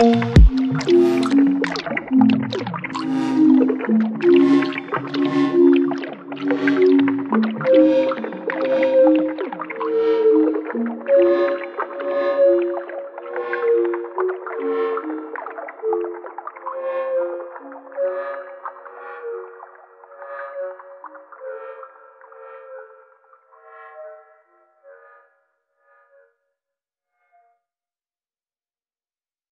Bye.